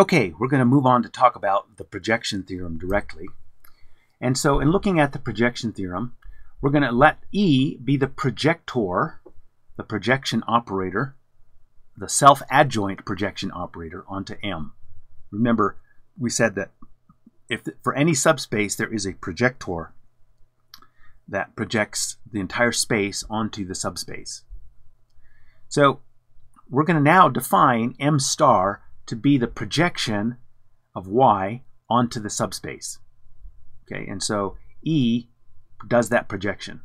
Okay, we're going to move on to talk about the projection theorem directly. And so in looking at the projection theorem, we're going to let E be the projector, the projection operator, the self-adjoint projection operator onto M. Remember, we said that if for any subspace there is a projector that projects the entire space onto the subspace. So we're going to now define M star to be the projection of Y onto the subspace. Okay, and so E does that projection.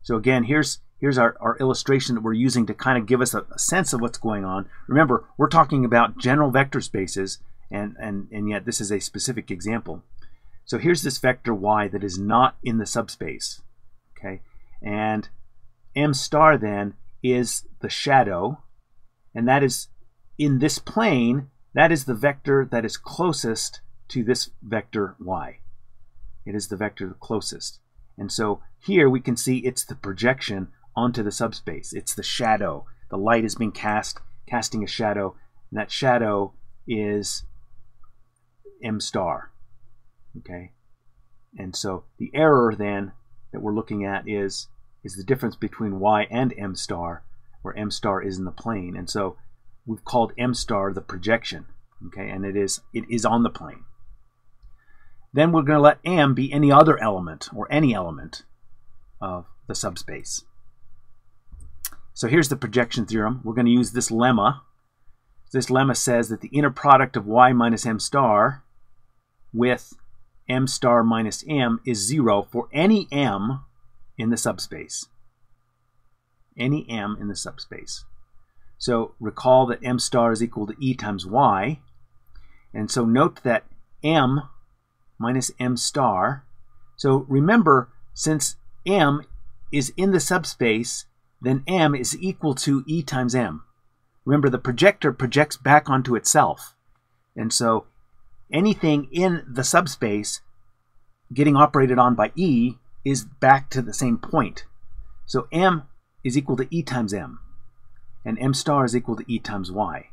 So again, here's here's our, our illustration that we're using to kind of give us a, a sense of what's going on. Remember, we're talking about general vector spaces, and, and, and yet this is a specific example. So here's this vector y that is not in the subspace. Okay, and m star then is the shadow, and that is in this plane, that is the vector that is closest to this vector y. It is the vector closest. And so here we can see it's the projection onto the subspace. It's the shadow. The light is being cast, casting a shadow, and that shadow is m star. Okay? And so the error then that we're looking at is is the difference between y and m star, where m star is in the plane. And so we've called m star the projection. Okay, and it is it is on the plane. Then we're going to let m be any other element or any element of the subspace. So here's the projection theorem. We're going to use this lemma. This lemma says that the inner product of y minus m star with m star minus m is 0 for any m in the subspace. Any m in the subspace. So recall that m star is equal to e times y. And so note that m minus m star. So remember, since m is in the subspace, then m is equal to e times m. Remember, the projector projects back onto itself. And so anything in the subspace getting operated on by E is back to the same point. So M is equal to E times M, and M star is equal to E times Y.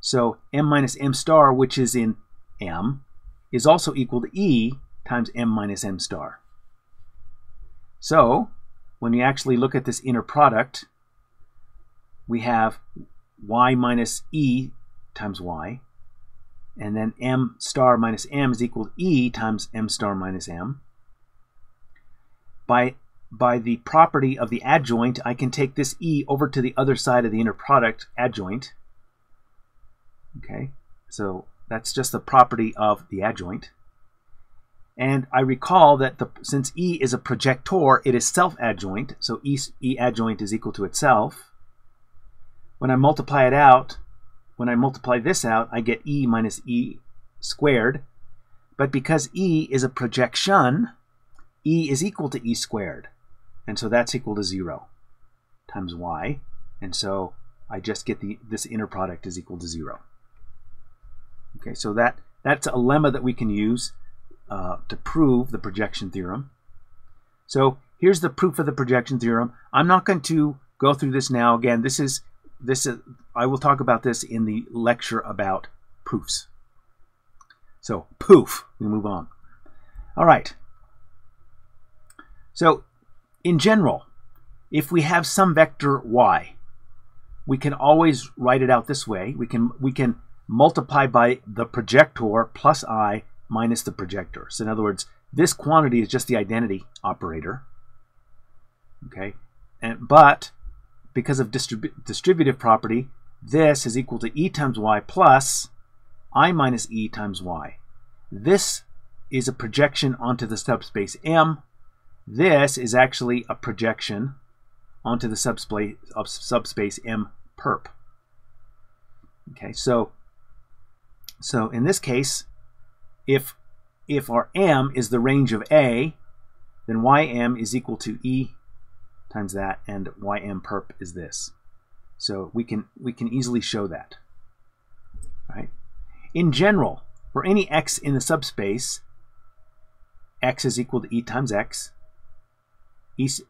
So M minus M star, which is in M, is also equal to E times M minus M star. So when we actually look at this inner product, we have Y minus E times Y, and then m star minus m is equal to e times m star minus m. By, by the property of the adjoint, I can take this e over to the other side of the inner product adjoint. Okay, so that's just the property of the adjoint. And I recall that the, since E is a projector, it is self-adjoint, so e, e adjoint is equal to itself. When I multiply it out, when I multiply this out, I get e minus e squared. But because e is a projection, e is equal to e squared. And so that's equal to 0 times y. And so I just get the this inner product is equal to 0. Okay, so that that's a lemma that we can use uh, to prove the projection theorem. So here's the proof of the projection theorem. I'm not going to go through this now. Again, this is this is I will talk about this in the lecture about proofs. So poof, we move on. All right. So in general, if we have some vector y, we can always write it out this way. We can we can multiply by the projector plus i minus the projector. So in other words, this quantity is just the identity operator. Okay, and but because of distribu distributive property, this is equal to e times y plus i minus e times y. This is a projection onto the subspace M. This is actually a projection onto the subspace, of subspace M perp. Okay, so so in this case, if if our M is the range of A, then Ym is equal to E times that, and ym perp is this. So we can we can easily show that. Right? In general, for any x in the subspace, x is equal to e times x.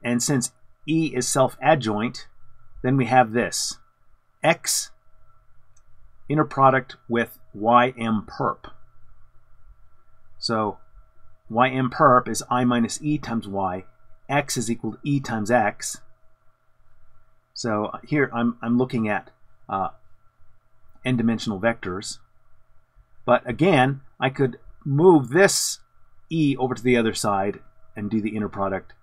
And since e is self-adjoint, then we have this. x inner product with ym perp. So ym perp is i minus e times y. x is equal to e times x. So here I'm, I'm looking at uh, n-dimensional vectors. But again, I could move this e over to the other side and do the inner product.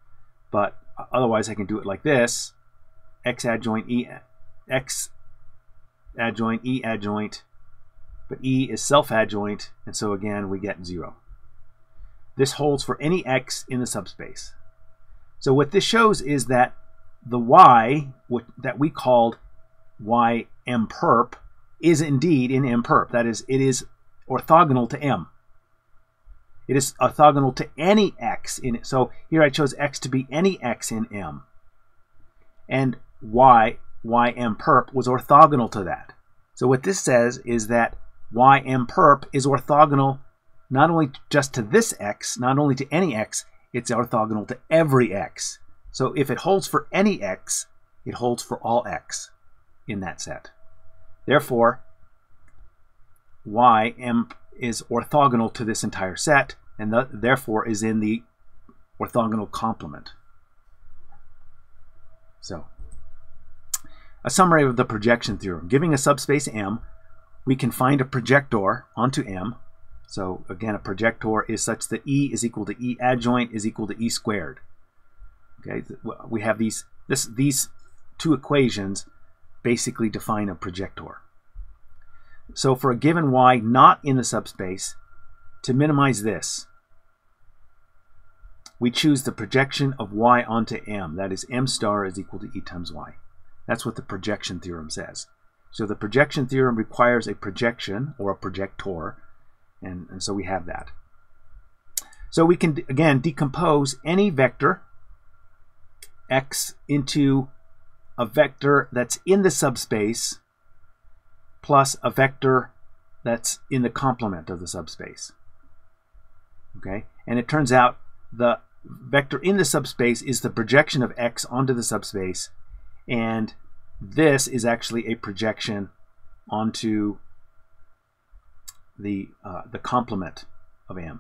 But otherwise I can do it like this. x adjoint e x adjoint e adjoint. But e is self-adjoint, and so again we get 0. This holds for any x in the subspace. So what this shows is that the y that we called y m perp is indeed in m perp. That is, it is orthogonal to m. It is orthogonal to any x in it. So here I chose x to be any x in m. And y, y m perp was orthogonal to that. So what this says is that y m perp is orthogonal not only just to this x, not only to any x, it's orthogonal to every x. So if it holds for any x, it holds for all x in that set. Therefore, y m is orthogonal to this entire set, and the, therefore is in the orthogonal complement. So, a summary of the projection theorem. Giving a subspace M, we can find a projector onto M so again, a projector is such that E is equal to E adjoint is equal to E squared. Okay, we have these this these two equations basically define a projector. So for a given y not in the subspace, to minimize this, we choose the projection of y onto m. That is, m star is equal to e times y. That's what the projection theorem says. So the projection theorem requires a projection, or a projector, and, and so we have that. So we can, again, decompose any vector x into a vector that's in the subspace plus a vector that's in the complement of the subspace. Okay, and it turns out the vector in the subspace is the projection of x onto the subspace, and this is actually a projection onto the, uh, the complement of M.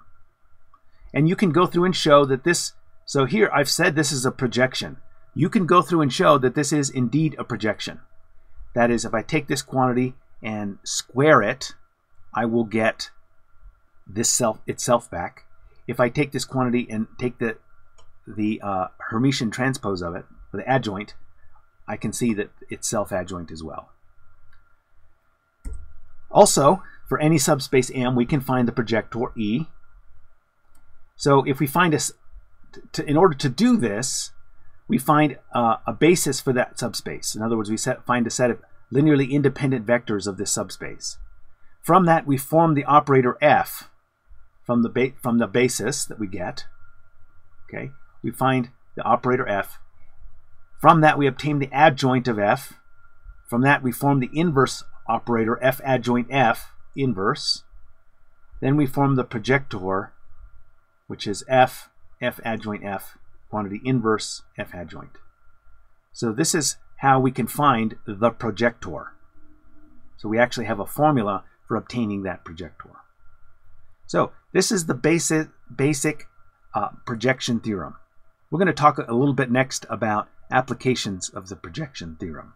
And you can go through and show that this, so here I've said this is a projection. You can go through and show that this is indeed a projection. That is, if I take this quantity and square it, I will get this self itself back. If I take this quantity and take the the uh, Hermitian transpose of it, the adjoint, I can see that it's self-adjoint as well. Also, for any subspace M, we can find the projector E. So if we find a, to, in order to do this, we find uh, a basis for that subspace. In other words, we set, find a set of linearly independent vectors of this subspace. From that, we form the operator F from the, from the basis that we get. Okay, we find the operator F. From that, we obtain the adjoint of F. From that, we form the inverse operator F adjoint F inverse. Then we form the projector, which is F, F adjoint F, quantity inverse F adjoint. So this is how we can find the projector. So we actually have a formula for obtaining that projector. So this is the basic, basic uh, projection theorem. We're going to talk a little bit next about applications of the projection theorem.